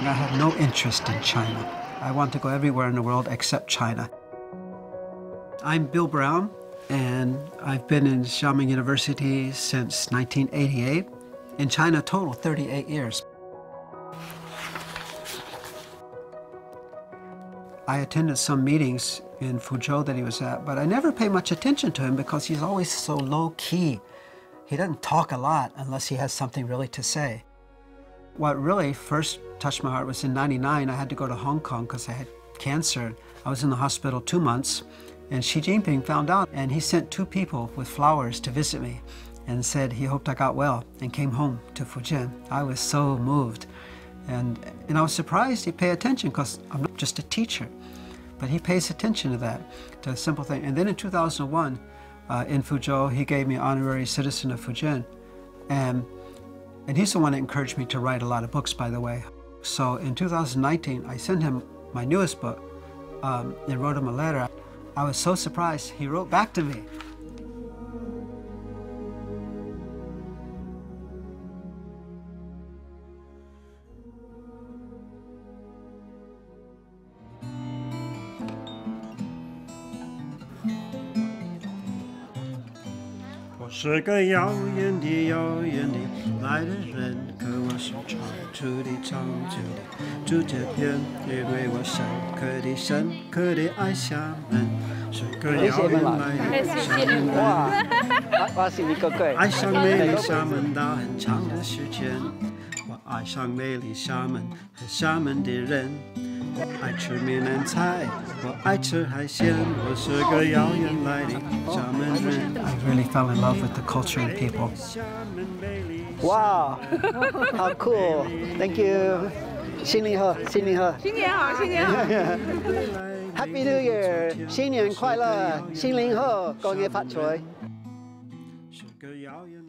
I have no interest in China. I want to go everywhere in the world except China. I'm Bill Brown, and I've been in Xiamen University since 1988. In China, total 38 years. I attended some meetings in Fuzhou that he was at, but I never pay much attention to him because he's always so low key. He doesn't talk a lot unless he has something really to say. What really first touched my heart was in 99, I had to go to Hong Kong because I had cancer. I was in the hospital two months, and Xi Jinping found out, and he sent two people with flowers to visit me and said he hoped I got well and came home to Fujian. I was so moved. And, and I was surprised he paid attention because I'm not just a teacher. But he pays attention to that, to a simple thing. And then in 2001, uh, in Fuzhou, he gave me honorary citizen of Fujian. And, and he's the one that encouraged me to write a lot of books, by the way. So in 2019, I sent him my newest book um, and wrote him a letter. I was so surprised. He wrote back to me. "是个遥远的遥远的来的人，可我是长久的长久的住这边，因为我深刻的深刻的爱厦门，是个遥远来的厦门人。我我是你哥哥。爱上美丽厦门岛很长的时间，我爱上美丽厦门和厦门的人。我爱吃闽南菜，我爱吃海鲜，我是个遥远来的厦门人。 I really fell in love with the culture and people. 哇，好酷哦！Thank you，新年好，新年好新年好，新年好。 ，Happy New Year，新年快乐，新年好，恭喜发财。是个遥远